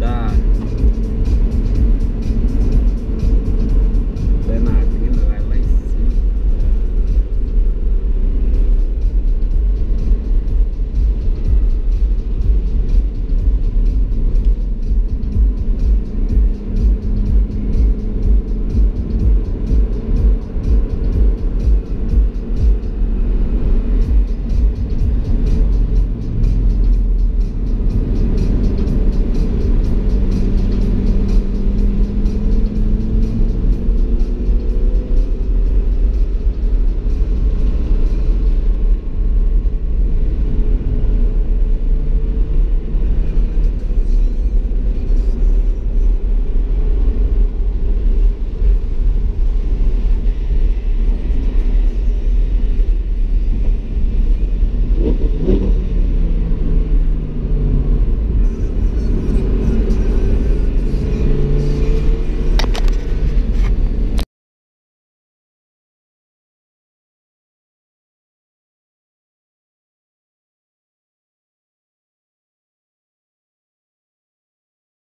Да.